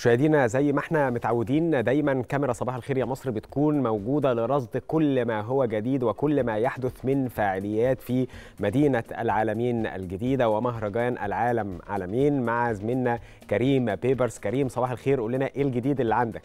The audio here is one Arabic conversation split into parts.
مشاهدينا زي ما إحنا متعودين دايما كاميرا صباح الخير يا مصر بتكون موجودة لرصد كل ما هو جديد وكل ما يحدث من فعاليات في مدينة العالمين الجديدة ومهرجان العالم عالمين مع زميلنا كريم بيبرز. كريم صباح الخير. قول لنا إيه الجديد اللي عندك؟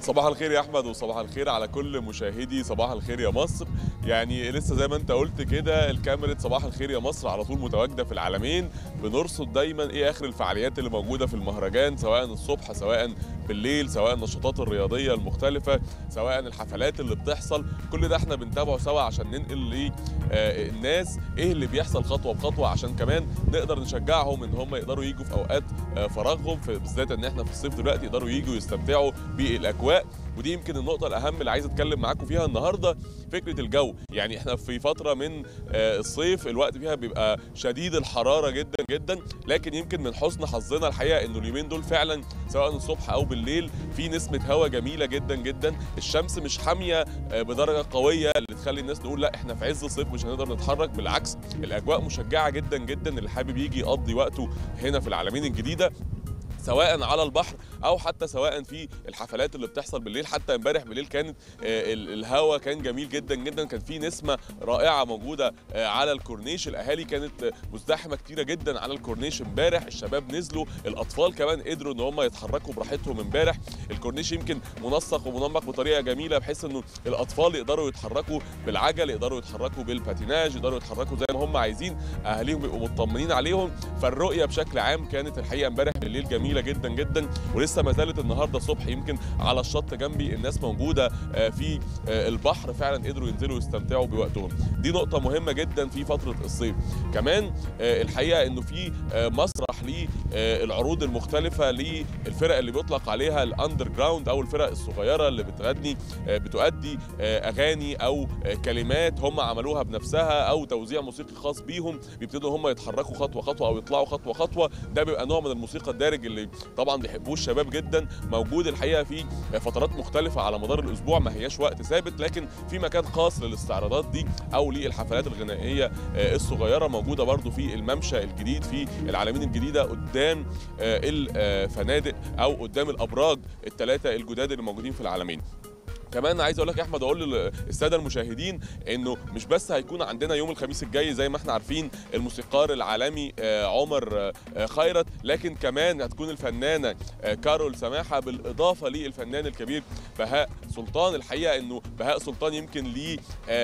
صباح الخير يا أحمد وصباح الخير على كل مشاهدي صباح الخير يا مصر. يعني لسه زي ما أنت قلت كده الكاميرا صباح الخير يا مصر على طول متواجدة في العالمين. بنرصد دايما إيه آخر الفعاليات اللي موجودة في المهرجان سواء الصبح سواء بالليل سواء النشاطات الرياضية المختلفة سواء الحفلات اللي بتحصل. كل ده إحنا بنتابعه سوا عشان ننقل للناس إيه اللي بيحصل خطوة بخطوة عشان كمان نقدر نشجعهم إن هم يقدروا يجوا في أوقات فراغهم بالذات إن إحنا في الصيف دلوقتي يقدروا يجوا يستمتعوا بالأجواء ودي يمكن النقطة الأهم اللي عايز أتكلم معاكم فيها النهاردة فكرة الجو. يعني إحنا في فترة من الصيف الوقت فيها بيبقى شديد الحرارة جدا جدا. لكن يمكن من حسن حظنا الحقيقة إنه اليومين دول فعلا سواء الصبح أو بالليل في نسمة هواء جميلة جدا جدا. الشمس مش حامية بدرجة قوية اللي تخلي الناس تقول لا إحنا في عز الصيف مش هنقدر نتحرك. بالعكس الأجواء مشجعة جدا جدا. اللي حابب يجي يقضي وقته هنا في العالمين الجديدة. سواء على البحر أو حتى سواء في الحفلات اللي بتحصل بالليل. حتى امبارح بالليل كانت الهواء كان جميل جدا جدا. كان في نسمة رائعة موجودة على الكورنيش. الاهالي كانت مزدحمة كتيرة جدا على الكورنيش امبارح. الشباب نزلوا الاطفال كمان قدروا ان هم يتحركوا براحتهم امبارح. الكورنيش يمكن منسق ومنمق بطريقة جميلة بحيث انه الاطفال يقدروا يتحركوا بالعجل يقدروا يتحركوا بالباتيناج يقدروا يتحركوا زي ما هم عايزين. اهاليهم يبقوا مطمنين عليهم. فالرؤية بشكل عام كانت الحقيقة امبارح بالليل جميلة. جدا جدا ولسه ما زالت النهارده الصبح يمكن على الشط جنبي الناس موجودة في البحر فعلا قدروا ينزلوا يستمتعوا بوقتهم. دي نقطة مهمة جدا في فترة الصيف. كمان الحقيقة إنه في مسرح للعروض المختلفة للفرق اللي بيطلق عليها ال underground أو الفرق الصغيرة اللي بتغني بتؤدي أغاني أو كلمات هم عملوها بنفسها أو توزيع موسيقي خاص بيهم بيبتدوا هم يتحركوا خطوة خطوة أو يطلعوا خطوة خطوة. ده بيبقى نوع من الموسيقى الدارج اللي طبعا بيحبوه الشباب جدا موجود الحقيقة في فترات مختلفة على مدار الأسبوع ما هياش وقت ثابت لكن في مكان خاص للاستعراضات دي أو للحفلات الغنائية الصغيرة موجودة برضو في الممشى الجديد في العالمين الجديدة قدام الفنادق أو قدام الأبراج الثلاثه الجداد اللي موجودين في العالمين كمان عايز أقول لك يا احمد أقول للساده المشاهدين انه مش بس هيكون عندنا يوم الخميس الجاي زي ما إحنا عارفين الموسيقار العالمي عمر خيرت لكن كمان هتكون الفنانة كارول سماحة بالإضافة للفنان الكبير بهاء سلطان. الحقيقة انه بهاء سلطان يمكن ليه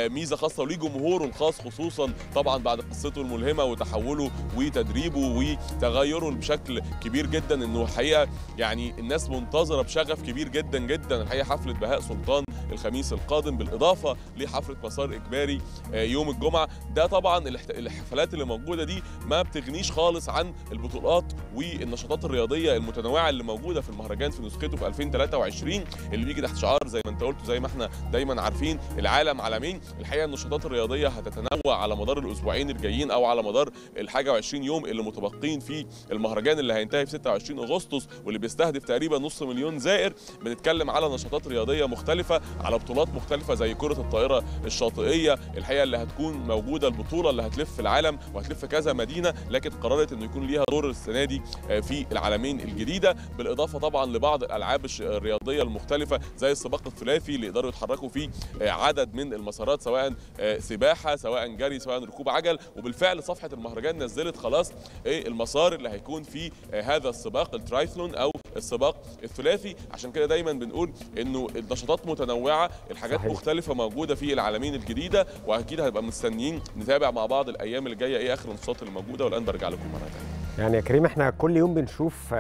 ميزة خاصة وليه جمهوره الخاص خصوصا طبعا بعد قصته الملهمة وتحوله وتدريبه وتغيره بشكل كبير جدا. انه الحقيقة يعني الناس منتظرة بشغف كبير جدا جدا. الحقيقة حفلة بهاء سلطان الخميس القادم بالإضافة لحفلة مسار إجباري يوم الجمعة. ده طبعا الحفلات اللي موجودة دي ما بتغنيش خالص عن البطولات والنشاطات الرياضية المتنوعة اللي موجودة في المهرجان في نسخته في 2023 اللي بيجي تحت شعار زي ما انت قلت زي ما إحنا دايما عارفين العالم عالمين الحقيقة النشاطات الرياضية هتتنوع على مدار الأسبوعين الجايين أو على مدار الحاجة و20 يوم اللي متبقين في المهرجان اللي هينتهي في 26 أغسطس واللي بيستهدف تقريبا نص مليون زائر. بنتكلم على نشاطات رياضية مختلفة على بطولات مختلفة زي كرة الطائرة الشاطئية الحقيقة اللي هتكون موجودة البطولة اللي هتلف في العالم وهتلف كذا مدينة لكن قررت إنه يكون ليها دور السنة دي في العالمين الجديدة بالإضافة طبعا لبعض الألعاب الرياضية المختلفة زي السباق الثلاثي اللي يقدروا يتحركوا فيه عدد من المسارات سواء سباحة سواء جري سواء ركوب عجل. وبالفعل صفحة المهرجان نزلت خلاص المسار اللي هيكون فيه هذا السباق الترايثلون أو السباق الثلاثي. عشان كده دايما بنقول إنه النشاطات متنوعة الحاجات صحيح. مختلفة موجودة في العلمين الجديدة وأكيد هنبقى مستنيين نتابع مع بعض الأيام اللي جاية إيه آخر النشاطات اللي موجودة والآن برجع لكم مرة ثانية يعني يا كريم إحنا كل يوم بنشوف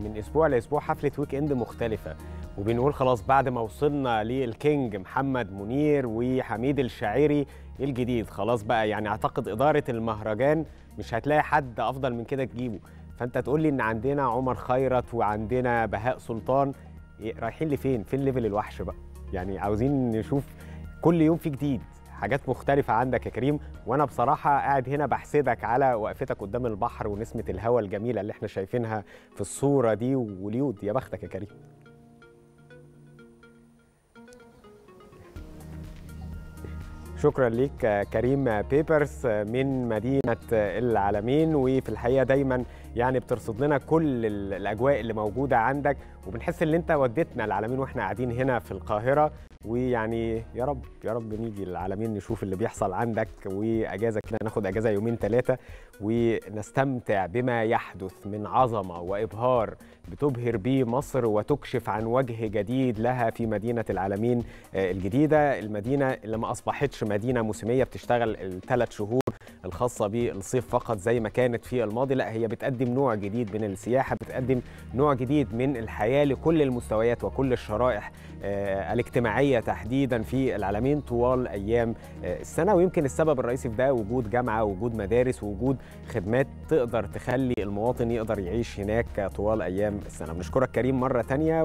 من أسبوع لأسبوع حفلة weekend مختلفة وبنقول خلاص بعد ما وصلنا لل king محمد منير وحميد الشاعري الجديد خلاص بقى يعني أعتقد إدارة المهرجان مش هتلاقي حد أفضل من كده تجيبه. فانت تقول لي ان عندنا عمر خيرت وعندنا بهاء سلطان رايحين لفين؟ فين ليفل الوحش بقى؟ يعني عاوزين نشوف كل يوم في جديد حاجات مختلفة عندك يا كريم. وأنا بصراحة قاعد هنا بحسدك على وقفتك قدام البحر ونسمة الهواء الجميلة اللي إحنا شايفينها في الصورة دي واليود يا بختك يا كريم. شكرا ليك كريم بيبرس من مدينة العالمين. وفي الحقيقة دايما يعني بترصد لنا كل الأجواء اللي موجودة عندك. وبنحس إن أنت وديتنا العالمين وإحنا قاعدين هنا في القاهرة. ويعني يا رب يا رب نيجي العالمين نشوف اللي بيحصل عندك. وإجازة كده ناخد إجازة يومين ثلاثة ونستمتع بما يحدث من عظمة وإبهار بتبهر به مصر وتكشف عن وجه جديد لها في مدينة العالمين الجديدة المدينة اللي ما أصبحتش مدينة موسمية بتشتغل الثلاث شهور الخاصة بالصيف فقط زي ما كانت في الماضي. لا هي بتقدم نوع جديد من السياحة بتقدم نوع جديد من الحياة لكل المستويات وكل الشرائح الاجتماعية تحديدا في العالمين طوال أيام السنة. ويمكن السبب الرئيسي في ده وجود جامعة وجود مدارس ووجود خدمات تقدر تخلي المواطن يقدر يعيش هناك طوال أيام السنة. بنشكرك كريم مرة تانية